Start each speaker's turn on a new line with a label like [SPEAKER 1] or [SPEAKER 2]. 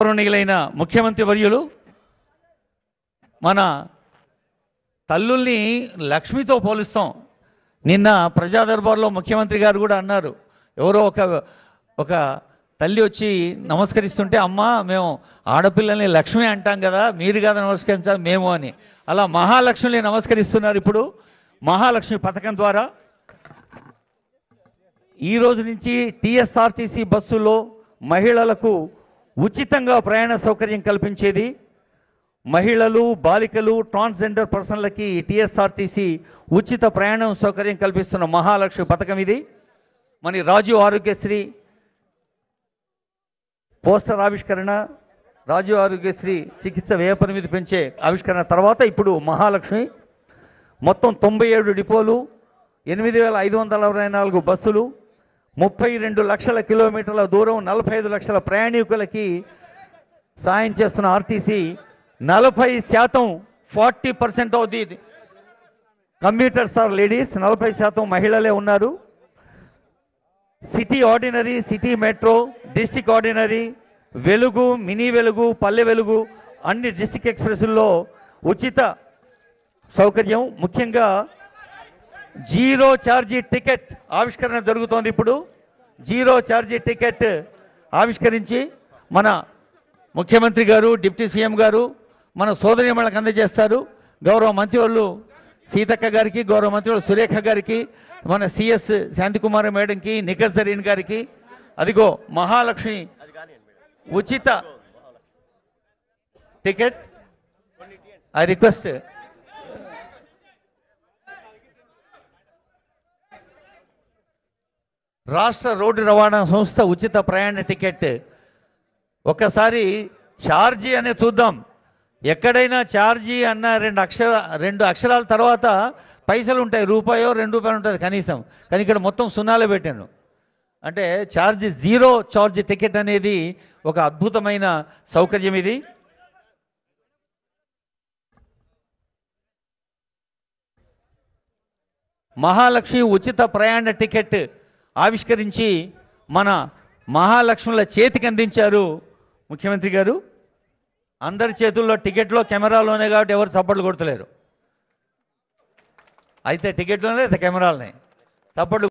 [SPEAKER 1] గౌరవనీయులైన ముఖ్యమంత్రి వర్యులు మన తల్లుల్ని లక్ష్మితో పోలుస్తాం. నిన్న ప్రజా దర్బార్లో ముఖ్యమంత్రి గారు కూడా అన్నారు ఎవరో ఒక ఒక తల్లి వచ్చి నమస్కరిస్తుంటే అమ్మ మేము ఆడపిల్లల్ని లక్ష్మి అంటాం కదా మీరు కదా నమస్కరించాలి మేము అని. అలా మహాలక్ష్మిని నమస్కరిస్తున్నారు ఇప్పుడు మహాలక్ష్మి పథకం ద్వారా. ఈ రోజు నుంచి టీఎస్ఆర్టీసీ బస్సులో మహిళలకు ఉచితంగా ప్రయాణ సౌకర్యం కల్పించేది మహిళలు బాలికలు ట్రాన్స్జెండర్ పర్సన్లకి టీఎస్ఆర్టీసీ ఉచిత ప్రయాణం సౌకర్యం కల్పిస్తున్న మహాలక్ష్మి పథకం ఇది. మరి రాజీవ్ ఆరోగ్యశ్రీ పోస్టర్ ఆవిష్కరణ రాజీవ్ ఆరోగ్యశ్రీ చికిత్స వ్యయ పరిమితి పెంచే ఆవిష్కరణ తర్వాత ఇప్పుడు మహాలక్ష్మి. మొత్తం తొంభై ఏడు డిపోలు ఎనిమిది వేల ఐదు వందల అరవై నాలుగు బస్సులు ముప్పై రెండు లక్షల కిలోమీటర్ల దూరం నలభై ఐదు లక్షల ప్రయాణికులకి సాయం చేస్తున్న ఆర్టీసీ నలభై శాతం forty percent of the commuters are ladies నలభై శాతం మహిళలే ఉన్నారు. City ordinary city metro district ordinary వెలుగు మినీ వెలుగు పల్లె వెలుగు అన్ని డిస్టిక్ ఎక్స్ప్రెస్ల్లో ఉచిత సౌకర్యం. ముఖ్యంగా జీరో ఛార్జీ టికెట్ ఆవిష్కరణ జరుగుతోంది ఇప్పుడు. జీరో ఛార్జీ టికెట్ ఆవిష్కరించి మన ముఖ్యమంత్రి గారు డిప్యూటీ సీఎం గారు మన సోదరిమణకు అందజేస్తారు. గౌరవ మంత్రివర్లు సీతక్క గారికి గౌరవ మంత్రివర్లు సురేఖ గారికి మన సిఎస్ శాంతికుమార్ మేడంకి నిఖత్ జరీన్ గారికి అదిగో మహాలక్ష్మి ఉచిత టికెట్. ఐ రిక్వెస్ట్ రాష్ట్ర రోడ్డు రవాణా సంస్థ ఉచిత ప్రయాణ టికెట్. ఒకసారి ఛార్జీ అనే చూద్దాం. ఎక్కడైనా ఛార్జీ అన్న రెండు అక్షర రెండు అక్షరాల తర్వాత పైసలు ఉంటాయి. రూపాయో రెండు రూపాయలు ఉంటుంది కనీసం. కానీ ఇక్కడ మొత్తం సున్నాలే పెట్టాను. అంటే ఛార్జీ జీరో ఛార్జ్ టికెట్ అనేది ఒక అద్భుతమైన సౌకర్యం ఇది. మహాలక్ష్మి ఉచిత ప్రయాణ టికెట్. ఆవిష్కరించి మన మహాలక్ష్ముల చేతికి అందించారు ముఖ్యమంత్రి గారు. అందరి చేతుల్లో టికెట్లో కెమెరాలోనే కాబట్టి ఎవరు చప్పట్లు కొడతలేరు. అయితే టికెట్లోనే అయితే కెమెరాలనే. చప్పట్లు